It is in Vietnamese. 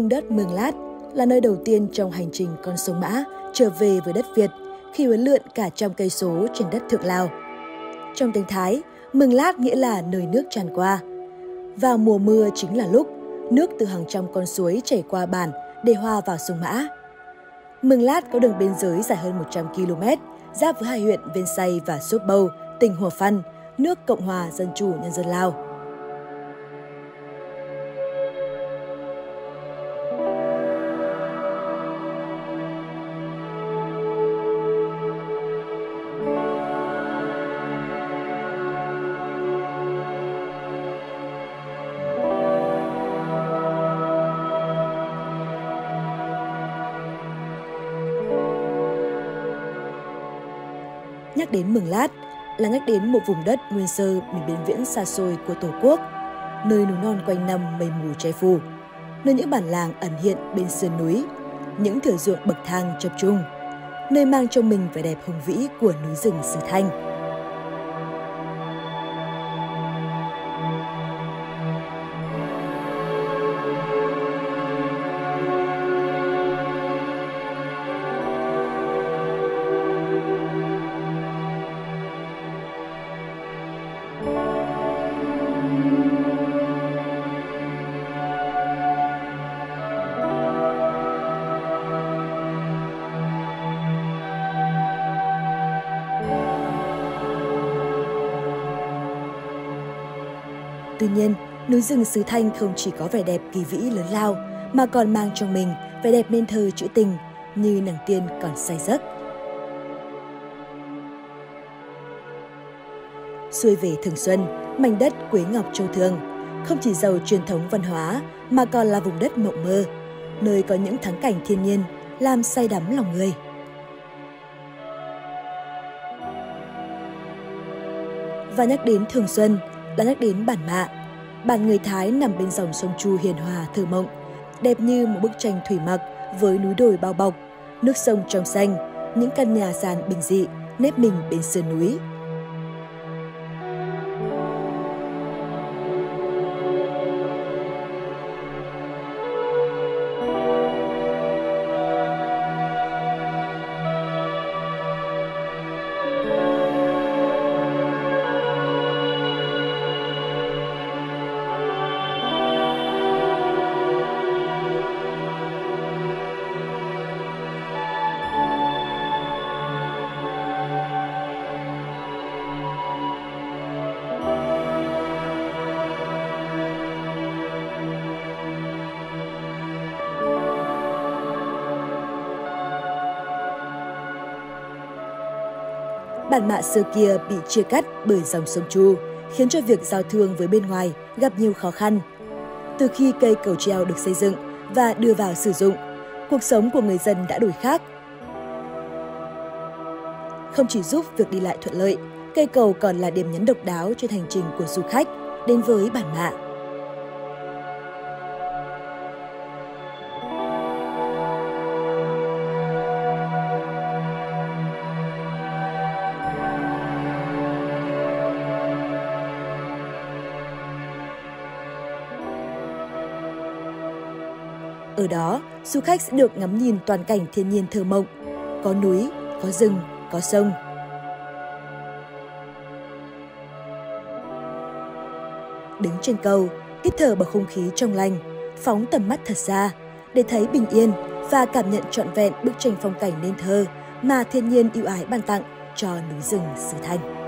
Vùng đất Mường Lát là nơi đầu tiên trong hành trình con sông Mã trở về với đất Việt khi huấn lượn cả trăm cây số trên đất Thượng Lào. Trong tiếng Thái, Mường Lát nghĩa là nơi nước tràn qua. Vào mùa mưa chính là lúc nước từ hàng trăm con suối chảy qua bản để hòa vào sông Mã. Mường Lát có đường biên giới dài hơn 100 km, giáp với hai huyện Vên Say và Sốp Bâu, tỉnh Hùa Phân, nước Cộng hòa Dân chủ Nhân dân Lào. Nhắc đến Mường Lát là nhắc đến một vùng đất nguyên sơ miền biên viễn xa xôi của Tổ quốc, nơi núi non quanh năm mây mù che phủ, nơi những bản làng ẩn hiện bên sườn núi, những thửa ruộng bậc thang chập trung, nơi mang trong mình vẻ đẹp hùng vĩ của núi rừng Sử Thanh. Tuy nhiên, núi rừng xứ Thanh không chỉ có vẻ đẹp kỳ vĩ lớn lao, mà còn mang trong mình vẻ đẹp nên thơ trữ tình như nàng tiên còn say giấc. Xuôi về Thường Xuân, mảnh đất Quế Ngọc Châu Thương, không chỉ giàu truyền thống văn hóa mà còn là vùng đất mộng mơ, nơi có những thắng cảnh thiên nhiên làm say đắm lòng người. Và nhắc đến Thường Xuân, đã nhắc đến bản mạ. Bản người Thái nằm bên dòng sông Chu hiền hòa thơ mộng, đẹp như một bức tranh thủy mặc với núi đồi bao bọc, nước sông trong xanh, những căn nhà sàn bình dị, nếp mình bên sườn núi, Bản mạ xưa kia bị chia cắt bởi dòng sông Chu, khiến cho việc giao thương với bên ngoài gặp nhiều khó khăn. Từ khi cây cầu treo được xây dựng và đưa vào sử dụng, cuộc sống của người dân đã đổi khác. Không chỉ giúp việc đi lại thuận lợi, cây cầu còn là điểm nhấn độc đáo trên hành trình của du khách đến với bản mạ. Ở đó, du khách sẽ được ngắm nhìn toàn cảnh thiên nhiên thơ mộng. Có núi, có rừng, có sông. Đứng trên cầu, hít thở bầu không khí trong lành, phóng tầm mắt thật xa để thấy bình yên và cảm nhận trọn vẹn bức tranh phong cảnh nên thơ mà thiên nhiên yêu ái ban tặng cho núi rừng xứ Thanh.